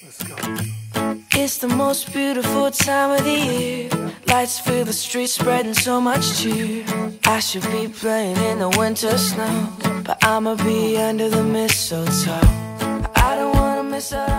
It's the most beautiful time of the year. Lights fill the streets, spreading so much cheer. I should be playing in the winter snow, but I'ma be under the mistletoe. I don't wanna miss out